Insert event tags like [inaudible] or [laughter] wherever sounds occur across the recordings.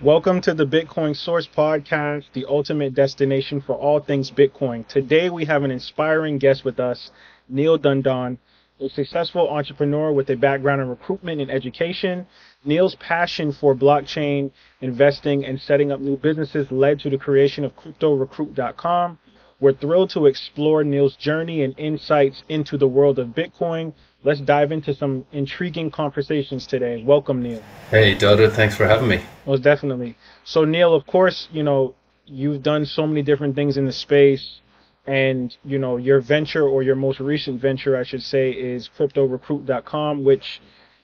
Welcome to the Bitcoin Source Podcast, the ultimate destination for all things Bitcoin. Today we have an inspiring guest with us, Neil Dundon, a successful entrepreneur with a background in recruitment and education. Neil's passion for blockchain investing and setting up new businesses led to the creation of CryptoRecruit.com. We're thrilled to explore Neil's journey and insights into the world of Bitcoin. Let's dive into some intriguing conversations today. Welcome, Neil. Hey, Dawdu. Thanks for having me. Most definitely. So, Neil, of course, you know, you've done so many different things in the space. And, you know, your venture or your most recent venture, I should say, is CryptoRecruit.com, which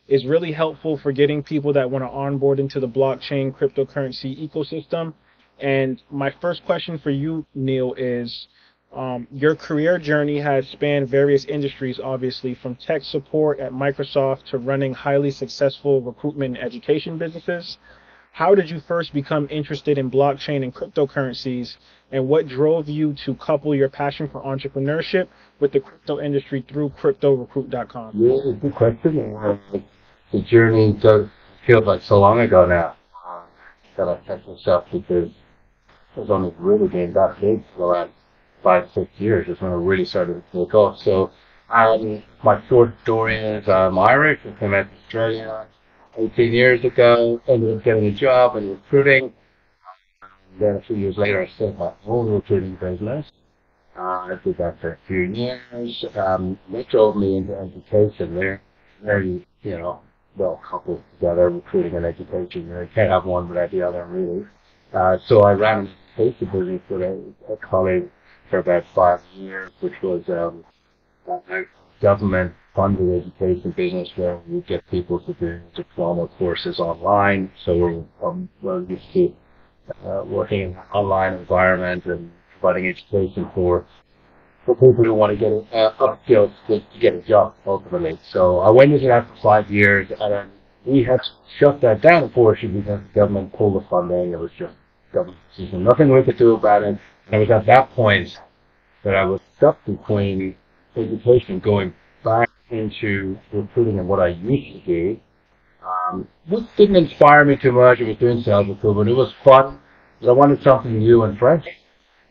is really helpful for getting people that want to onboard into the blockchain cryptocurrency ecosystem. And my first question for you, Neil, is um, your career journey has spanned various industries, obviously, from tech support at Microsoft to running highly successful recruitment and education businesses. How did you first become interested in blockchain and cryptocurrencies, and what drove you to couple your passion for entrepreneurship with the crypto industry through CryptoRecruit.com? Yeah, good question. Uh, the journey does feel like so long ago now uh, that I myself because it was only really that big for the last five, six years is when it really started to take off. So, um, my short story is I'm Irish. I came out to Australia 18 years ago, ended up getting a job in recruiting. And then a few years later, I started my own recruiting business. Uh, I did that for a few years. Um, that drove me into education. They're very, you know, well coupled together, recruiting and education. You can't have one without the other, really. Uh, so I ran an education business with a, a colleague for about five years, which was um, a government funded education business where we get people to do diploma courses online. So we're, um, we're used to uh, working in an online environment and providing education for for people who want to get uh, upskills to, to get a job ultimately. So I went into that for five years, and then we had shut that down, unfortunately, because the government pulled the funding. It was just government decision, nothing we could do about it. And it was at that point that I was stuck between education going back into recruiting and what I used to do. Um, which didn't inspire me too much. It was doing sales recruitment. It was fun, but I wanted something new and fresh.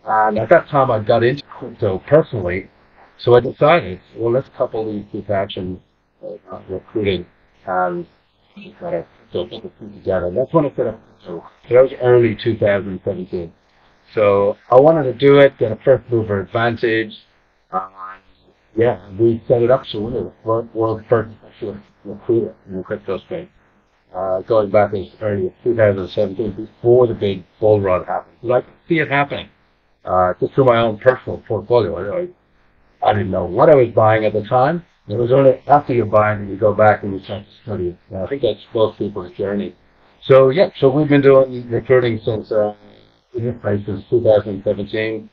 And at that time, I got into crypto personally, so I decided, well, let's couple these two passions, uh, recruiting and so together. That's when I set up. So that was early 2017. So I wanted to do it, get a first mover advantage. Uh, yeah, we set it up so we're the world's first recruiter in the crypto space. Uh, going back as early as 2017, before the big bull run happened. So I could see it happening. Uh, just through my own personal portfolio. I, I didn't know what I was buying at the time. It was only after you buy buying that you go back and you start to study it. I think that's most people's journey. So yeah, so we've been doing recruiting since uh, since 2017.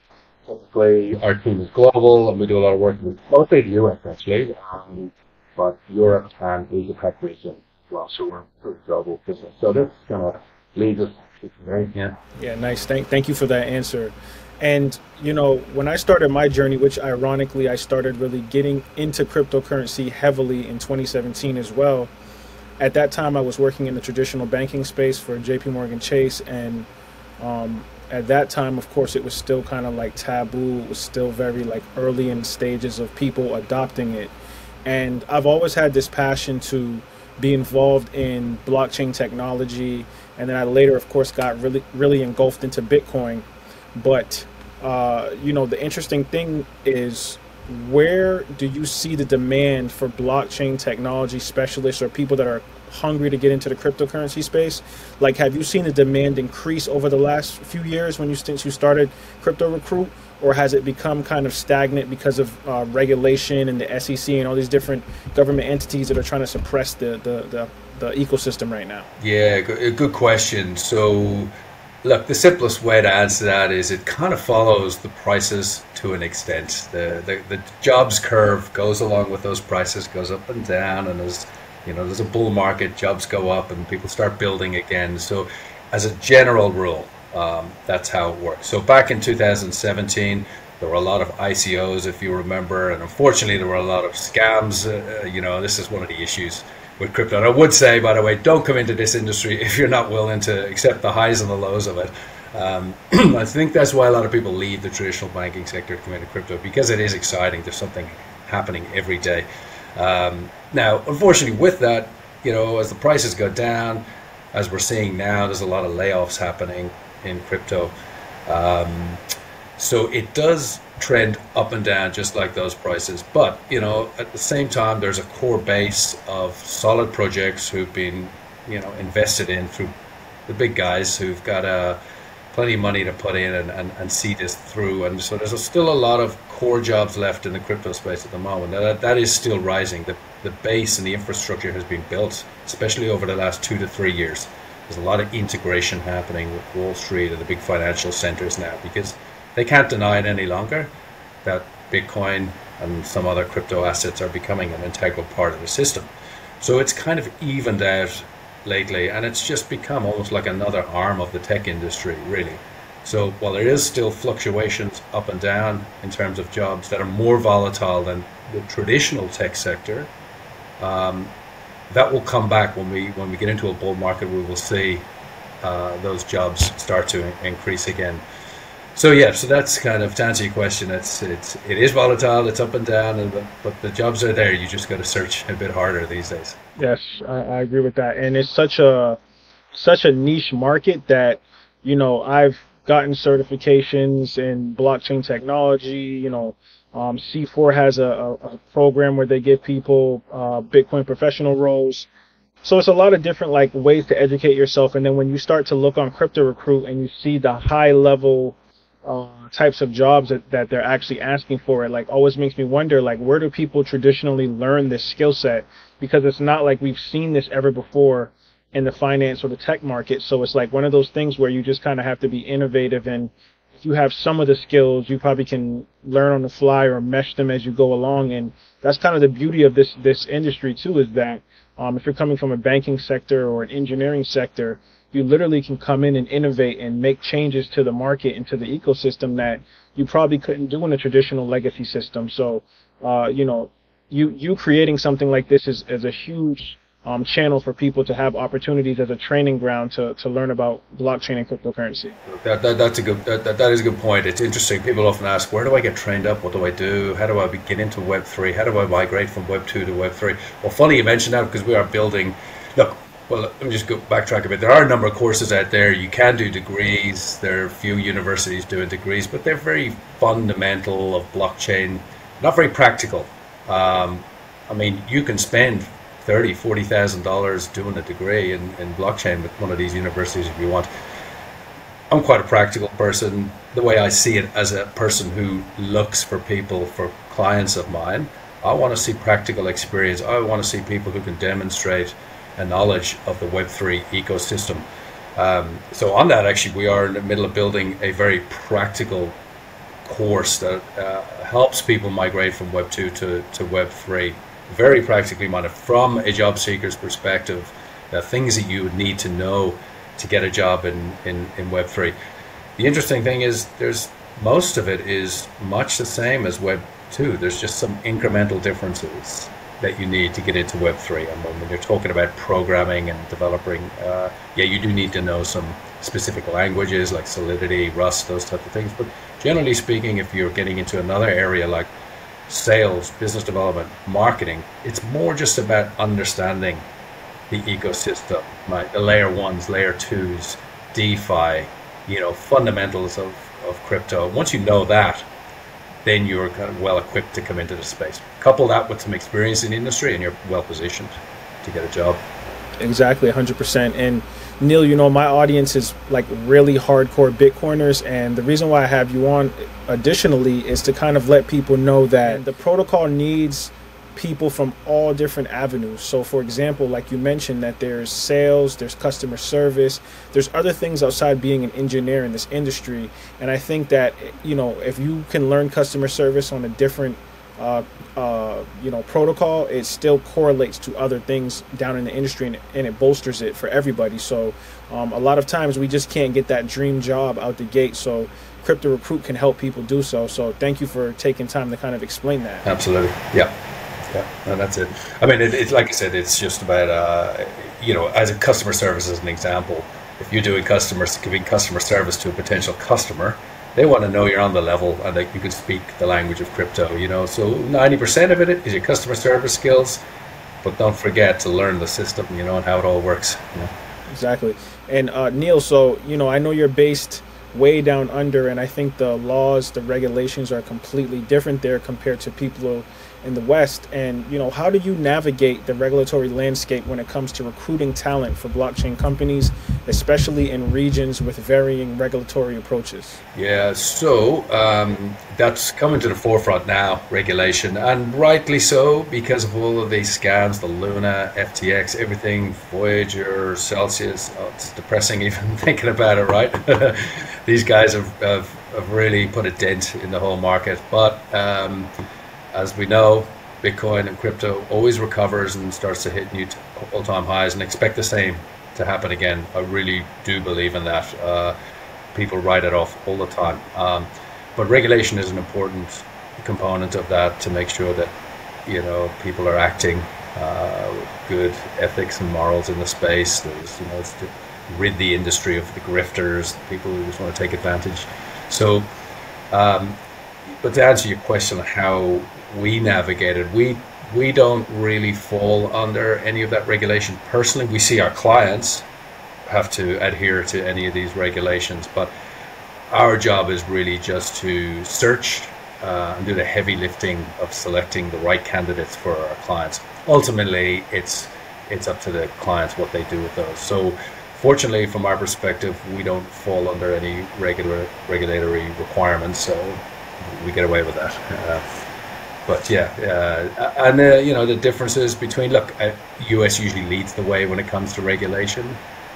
Typically, our team is global, and we do a lot of work with mostly the US actually, um, but Europe and Asia Pac region as well. So we're pretty global business. So this kind of leads us to very yeah. Yeah, nice. Thank thank you for that answer. And you know, when I started my journey, which ironically I started really getting into cryptocurrency heavily in 2017 as well. At that time, I was working in the traditional banking space for J.P. Morgan Chase, and um, at that time, of course, it was still kind of like taboo. It was still very like early in stages of people adopting it. And I've always had this passion to be involved in blockchain technology. And then I later, of course, got really, really engulfed into Bitcoin. But, uh, you know, the interesting thing is where do you see the demand for blockchain technology specialists or people that are hungry to get into the cryptocurrency space? Like, have you seen the demand increase over the last few years when you since you started Crypto Recruit, or has it become kind of stagnant because of uh, regulation and the SEC and all these different government entities that are trying to suppress the the, the, the ecosystem right now? Yeah, good question. So. Look, the simplest way to answer that is it kind of follows the prices to an extent. The, the the jobs curve goes along with those prices, goes up and down, and as you know, there's a bull market, jobs go up, and people start building again. So, as a general rule, um, that's how it works. So, back in 2017, There were a lot of ICOs, if you remember, and unfortunately, there were a lot of scams. Uh, you know, this is one of the issues with crypto. And I would say, by the way, don't come into this industry if you're not willing to accept the highs and the lows of it. Um, [clears throat] I think that's why a lot of people leave the traditional banking sector to come into crypto because it is exciting. There's something happening every day. Um, now, unfortunately, with that, you know, as the prices go down, as we're seeing now, there's a lot of layoffs happening in crypto. Um, so it does trend up and down just like those prices. But, you know, at the same time, there's a core base of solid projects who've been, you know, invested in through the big guys who've got uh, plenty of money to put in and, and, and see this through. And so there's a, still a lot of core jobs left in the crypto space at the moment. That, that is still rising. The, the base and the infrastructure has been built, especially over the last two to three years. There's a lot of integration happening with Wall Street and the big financial centers now because – they can't deny it any longer that Bitcoin and some other crypto assets are becoming an integral part of the system. So it's kind of evened out lately, and it's just become almost like another arm of the tech industry, really. So while there is still fluctuations up and down in terms of jobs that are more volatile than the traditional tech sector, um, that will come back when we when we get into a bull market. We will see uh, those jobs start to increase again. So yeah, so that's kind of to answer your question. It's it's it is volatile. It's up and down, and but, the jobs are there. You just got to search a bit harder these days. Yes, I, I agree with that. And it's such a such a niche market that you know I've gotten certifications in blockchain technology. You know, um, C4 has a, a, a, program where they give people uh, Bitcoin professional roles. So it's a lot of different like ways to educate yourself. And then when you start to look on Crypto Recruit and you see the high level uh, types of jobs that, that they're actually asking for. It like always makes me wonder like where do people traditionally learn this skill set? Because it's not like we've seen this ever before in the finance or the tech market. So it's like one of those things where you just kind of have to be innovative and if you have some of the skills you probably can learn on the fly or mesh them as you go along. And that's kind of the beauty of this this industry too is that um, if you're coming from a banking sector or an engineering sector you literally can come in and innovate and make changes to the market and to the ecosystem that you probably couldn't do in a traditional legacy system. So, uh, you know, you you creating something like this is, is a huge um, channel for people to have opportunities as a training ground to, to learn about blockchain and cryptocurrency. That, that that's a good that, that is a good point. It's interesting. People often ask, where do I get trained up? What do I do? How do I get into Web three? How do I migrate from Web two to Web three? Well, funny you mentioned that because we are building. Look, well, let me just go backtrack a bit. There are a number of courses out there. You can do degrees. There are a few universities doing degrees, but they're very fundamental of blockchain, not very practical. Um, I mean, you can spend thirty, forty thousand dollars doing a degree in, in blockchain with one of these universities if you want. I'm quite a practical person. The way I see it as a person who looks for people for clients of mine, I want to see practical experience. I want to see people who can demonstrate a knowledge of the Web3 ecosystem. Um, so on that, actually, we are in the middle of building a very practical course that uh, helps people migrate from Web 2 to, to Web 3. Very practically minded from a job seeker's perspective, uh, things that you would need to know to get a job in, in, in Web 3. The interesting thing is there's most of it is much the same as Web 2. There's just some incremental differences that you need to get into Web3. And when you're talking about programming and developing, uh, yeah, you do need to know some specific languages like Solidity, Rust, those type of things. But generally speaking, if you're getting into another area like sales, business development, marketing, it's more just about understanding the ecosystem, right? The layer ones, layer twos, DeFi, you know, fundamentals of, of crypto. Once you know that, then you're kind of well equipped to come into the space. Couple that with some experience in industry, and you're well positioned to get a job. Exactly, 100%. And Neil, you know, my audience is like really hardcore Bitcoiners. And the reason why I have you on additionally is to kind of let people know that the protocol needs people from all different avenues. So, for example, like you mentioned, that there's sales, there's customer service, there's other things outside being an engineer in this industry. And I think that, you know, if you can learn customer service on a different uh, uh, you know protocol it still correlates to other things down in the industry and, and it bolsters it for everybody so um, a lot of times we just can't get that dream job out the gate so Crypto Recruit can help people do so. So thank you for taking time to kind of explain that. Absolutely. Yeah. Yeah, and that's it. I mean, it, it's like I said, it's just about uh, you know, as a customer service as an example. If you're doing customers giving customer service to a potential customer, they want to know you're on the level and that you can speak the language of crypto. You know, so ninety percent of it is your customer service skills, but don't forget to learn the system. You know, and how it all works. You know? Exactly. And uh, Neil, so you know, I know you're based way down under, and I think the laws, the regulations are completely different there compared to people in the West. And you know, how do you navigate the regulatory landscape when it comes to recruiting talent for blockchain companies, especially in regions with varying regulatory approaches? Yeah, so um, that's coming to the forefront now, regulation, and rightly so because of all of these scams, the Luna, FTX, everything, Voyager, Celsius. Oh, it's depressing [laughs] even thinking about it, right? [laughs] these guys have, have, have, really put a dent in the whole market, but. Um, as we know, Bitcoin and crypto always recovers and starts to hit new all-time highs, and expect the same to happen again. I really do believe in that. Uh, people write it off all the time, um, but regulation is an important component of that to make sure that you know people are acting uh, with good ethics and morals in the space. There's you know it's to rid the industry of the grifters, people who just want to take advantage. So. Um, but to answer your question, how we navigated. We we don't really fall under any of that regulation personally. We see our clients have to adhere to any of these regulations, but our job is really just to search uh, and do the heavy lifting of selecting the right candidates for our clients. Ultimately, it's it's up to the clients what they do with those. So, fortunately, from our perspective, we don't fall under any regular regulatory requirements, so we get away with that. Uh, but yeah, uh, and uh, you know the differences between look, uh, U.S. usually leads the way when it comes to regulation,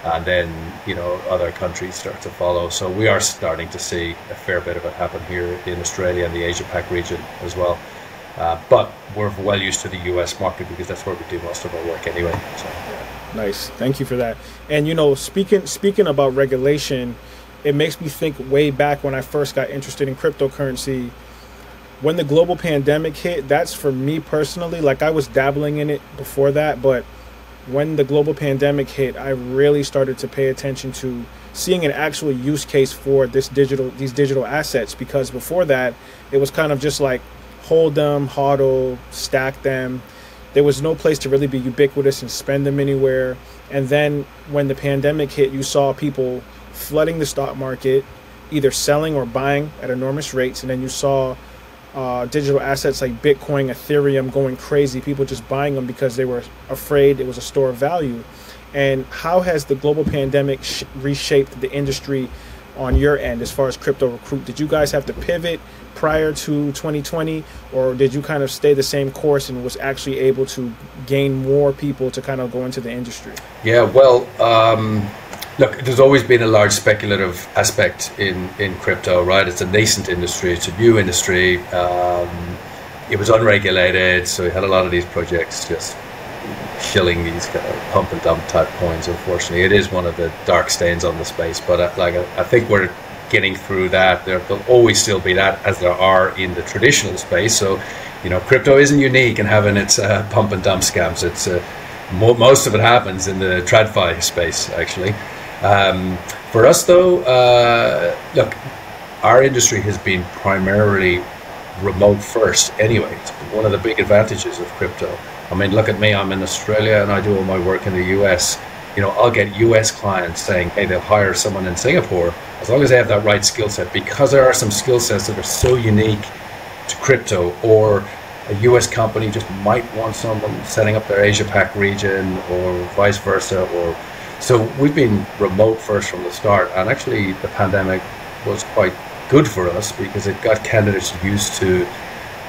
and then you know other countries start to follow. So we are starting to see a fair bit of it happen here in Australia and the Asia Pac region as well. Uh, but we're well used to the U.S. market because that's where we do most of our work anyway. So. Nice, thank you for that. And you know, speaking speaking about regulation, it makes me think way back when I first got interested in cryptocurrency when the global pandemic hit, that's for me personally. Like I was dabbling in it before that, but when the global pandemic hit, I really started to pay attention to seeing an actual use case for this digital these digital assets because before that, it was kind of just like hold them, hodl, stack them. There was no place to really be ubiquitous and spend them anywhere. And then when the pandemic hit, you saw people flooding the stock market, either selling or buying at enormous rates, and then you saw uh, digital assets like Bitcoin, Ethereum going crazy. People just buying them because they were afraid it was a store of value. And how has the global pandemic sh- reshaped the industry on your end as far as crypto recruit? Did you guys have to pivot prior to 2020, or did you kind of stay the same course and was actually able to gain more people to kind of go into the industry? Yeah, well, um, Look, there's always been a large speculative aspect in, in crypto, right? It's a nascent industry, it's a new industry. Um, it was unregulated, so we had a lot of these projects just shilling these kind of pump and dump type coins. Unfortunately, it is one of the dark stains on the space. But uh, like, I, I think we're getting through that. There, will always still be that, as there are in the traditional space. So, you know, crypto isn't unique in having its uh, pump and dump scams. It's uh, mo- most of it happens in the TradFi space, actually. Um, for us, though, uh, look, our industry has been primarily remote first anyway. It's one of the big advantages of crypto. I mean, look at me, I'm in Australia and I do all my work in the US. You know, I'll get US clients saying, hey, they'll hire someone in Singapore as long as they have that right skill set because there are some skill sets that are so unique to crypto or a US company just might want someone setting up their Asia Pac region or vice versa or so we've been remote first from the start, and actually the pandemic was quite good for us because it got candidates used to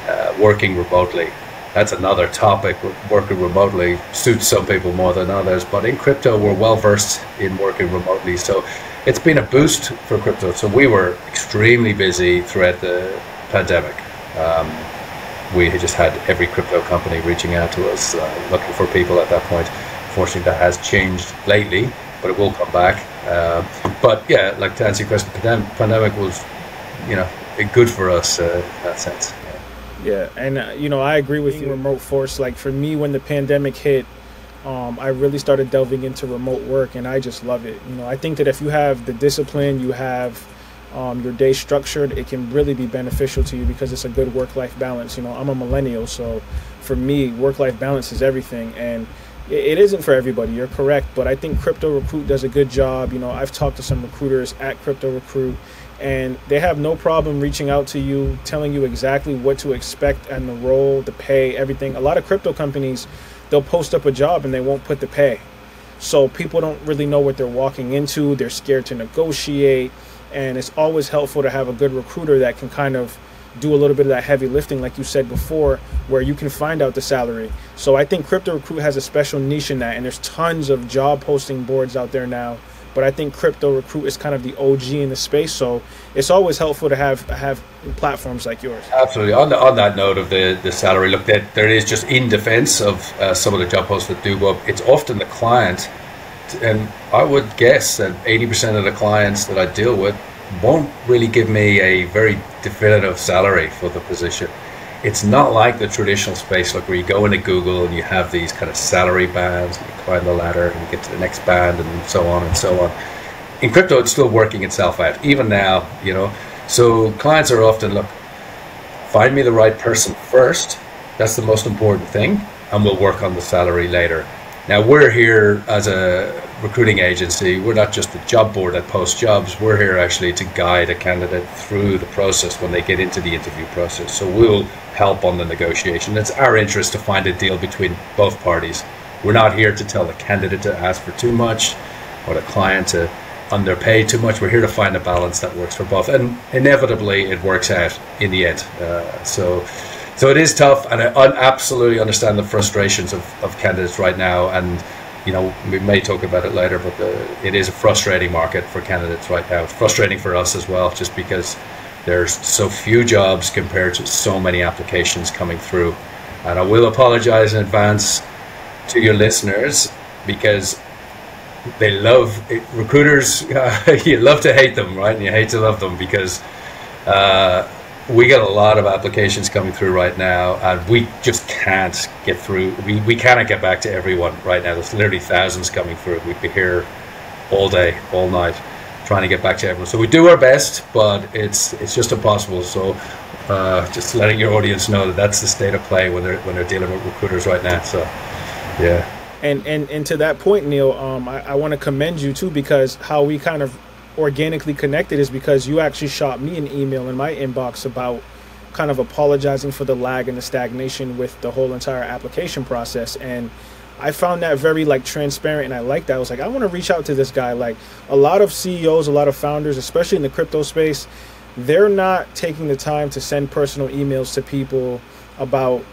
uh, working remotely. That's another topic. Working remotely suits some people more than others, but in crypto, we're well versed in working remotely. So it's been a boost for crypto. So we were extremely busy throughout the pandemic. Um, we just had every crypto company reaching out to us, uh, looking for people at that point unfortunately that has changed lately, but it will come back. Uh, but yeah, like to answer your question, pandemic was you know good for us uh, in that sense. Yeah, and uh, you know I agree with you. Remote force, like for me, when the pandemic hit, um, I really started delving into remote work, and I just love it. You know, I think that if you have the discipline, you have um, your day structured, it can really be beneficial to you because it's a good work-life balance. You know, I'm a millennial, so for me, work-life balance is everything, and it isn't for everybody. You're correct, but I think Crypto Recruit does a good job. You know, I've talked to some recruiters at Crypto Recruit, and they have no problem reaching out to you, telling you exactly what to expect and the role, the pay, everything. A lot of crypto companies, they'll post up a job and they won't put the pay. So people don't really know what they're walking into. They're scared to negotiate, and it's always helpful to have a good recruiter that can kind of do a little bit of that heavy lifting, like you said before, where you can find out the salary. So I think Crypto Recruit has a special niche in that, and there's tons of job posting boards out there now. But I think Crypto Recruit is kind of the OG in the space, so it's always helpful to have have platforms like yours. Absolutely. On the, on that note of the, the salary, look, that there is just in defense of uh, some of the job posts that do go up. It's often the client, and I would guess that eighty percent of the clients that I deal with won't really give me a very definitive salary for the position. It's not like the traditional space, like where you go into Google and you have these kind of salary bands, and you climb the ladder and you get to the next band and so on and so on. In crypto, it's still working itself out, even now, you know. So clients are often, look, find me the right person first. That's the most important thing, and we'll work on the salary later. Now, we're here as a recruiting agency, we're not just a job board that posts jobs. We're here actually to guide a candidate through the process when they get into the interview process. So we'll help on the negotiation. It's our interest to find a deal between both parties. We're not here to tell the candidate to ask for too much or the client to underpay too much. We're here to find a balance that works for both, and inevitably it works out in the end. Uh, so. So it is tough, and I absolutely understand the frustrations of, of candidates right now. And you know, we may talk about it later, but the, it is a frustrating market for candidates right now. It's frustrating for us as well, just because there's so few jobs compared to so many applications coming through. And I will apologize in advance to your listeners because they love recruiters. Uh, [laughs] you love to hate them, right? And you hate to love them because uh, we get a lot of applications coming through right now, and we just can't get through. We, we cannot get back to everyone right now. There's literally thousands coming through. We'd be here all day, all night, trying to get back to everyone. So we do our best, but it's it's just impossible. So uh, just letting your audience know that that's the state of play when they're when they're dealing with recruiters right now. So yeah. And and and to that point, Neil, um, I, I want to commend you too because how we kind of organically connected is because you actually shot me an email in my inbox about kind of apologizing for the lag and the stagnation with the whole entire application process and I found that very like transparent and I like that. I was like, I want to reach out to this guy. Like a lot of CEOs, a lot of founders, especially in the crypto space, they're not taking the time to send personal emails to people about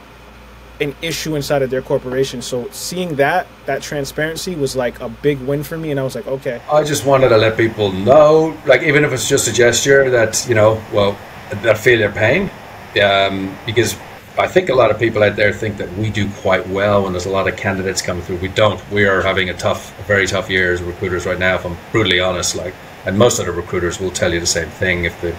an issue inside of their corporation. So seeing that that transparency was like a big win for me, and I was like, okay. I just wanted to let people know, like even if it's just a gesture, that you know, well, that feel their pain, um, because I think a lot of people out there think that we do quite well when there's a lot of candidates coming through. We don't. We are having a tough, a very tough year as recruiters right now. If I'm brutally honest, like, and most of the recruiters will tell you the same thing. If the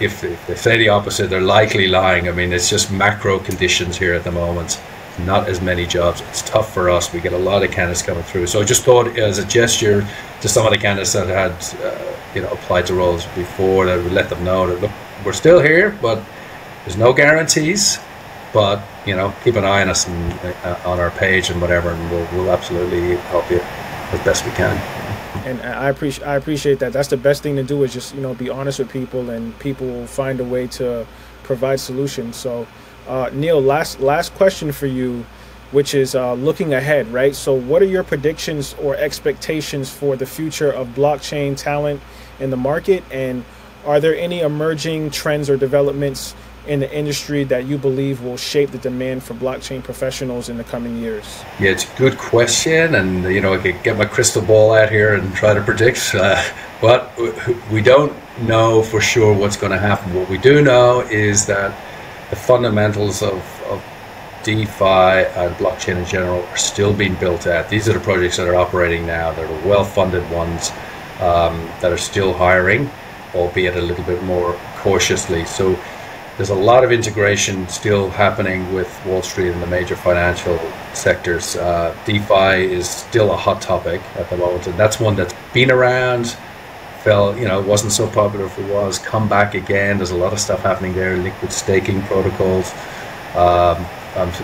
if, if they say the opposite, they're likely lying. I mean, it's just macro conditions here at the moment. Not as many jobs. It's tough for us. We get a lot of candidates coming through. So I just thought, as a gesture to some of the candidates that had, uh, you know, applied to roles before, that would let them know that look, we're still here, but there's no guarantees. But you know, keep an eye on us and uh, on our page and whatever, and we'll, we'll absolutely help you as best we can and I appreciate I appreciate that. That's the best thing to do is just you know be honest with people, and people will find a way to provide solutions. So, uh, Neil, last last question for you, which is uh, looking ahead, right? So, what are your predictions or expectations for the future of blockchain talent in the market, and are there any emerging trends or developments in the industry that you believe will shape the demand for blockchain professionals in the coming years? Yeah, it's a good question, and you know I could get my crystal ball out here and try to predict, uh, but we don't know for sure what's going to happen. What we do know is that the fundamentals of, of DeFi and blockchain in general are still being built out. These are the projects that are operating now. They're the well-funded ones um, that are still hiring albeit a little bit more cautiously. So there's a lot of integration still happening with Wall Street and the major financial sectors. Uh, DeFi is still a hot topic at the moment, and that's one that's been around. Fell, you know, wasn't so popular if it was. Come back again. There's a lot of stuff happening there. Liquid staking protocols. Um,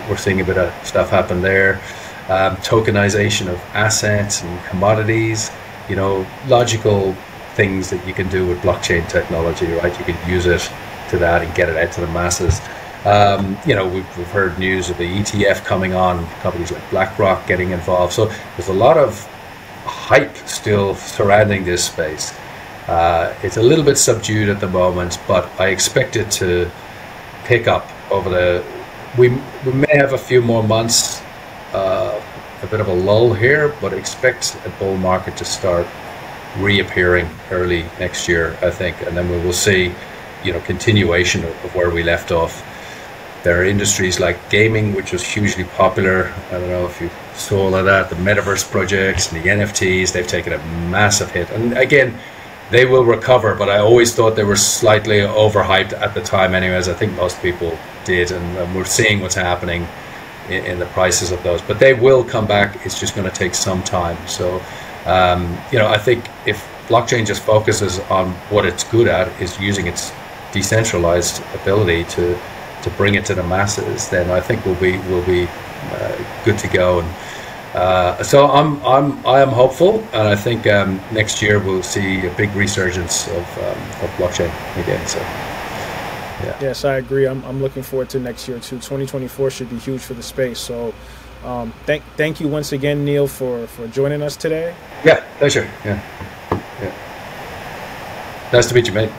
we're seeing a bit of stuff happen there. Um, tokenization of assets and commodities. You know, logical things that you can do with blockchain technology, right? You can use it to that and get it out to the masses. Um, you know, we've, we've heard news of the ETF coming on, companies like BlackRock getting involved. So there's a lot of hype still surrounding this space. Uh, it's a little bit subdued at the moment, but I expect it to pick up over the. We, we may have a few more months, uh, a bit of a lull here, but expect a bull market to start reappearing early next year, I think, and then we will see, you know, continuation of, of where we left off. There are industries like gaming, which was hugely popular. I don't know if you saw all of that. The metaverse projects and the NFTs, they've taken a massive hit. And again, they will recover, but I always thought they were slightly overhyped at the time, anyways. I think most people did, and, and we're seeing what's happening in, in, the prices of those. But they will come back. It's just going to take some time. So um, you know, I think if blockchain just focuses on what it's good at, is using its decentralized ability to to bring it to the masses, then I think we'll be we'll be uh, good to go. And uh, so I'm I'm I am hopeful, and I think um, next year we'll see a big resurgence of um, of blockchain again. So. Yeah. Yes, I agree. I'm, I'm looking forward to next year too. 2024 should be huge for the space. So um, thank thank you once again, Neil, for for joining us today. Yeah, pleasure. Yeah, yeah. Nice to meet you, mate.